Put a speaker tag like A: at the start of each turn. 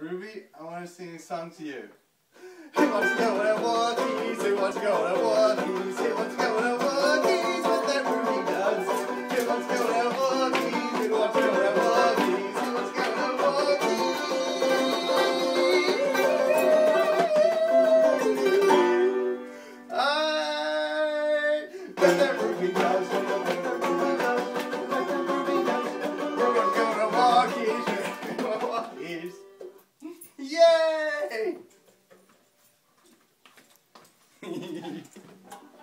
A: Ruby, I want to sing a song to you. He wants to go where walkies, he wants to go where walkies, he wants to go where walkies with that Ruby does. He wants to go where walkies, he wants to go where walkies, he wants to go where walkies. Alright, with that ハハハハ!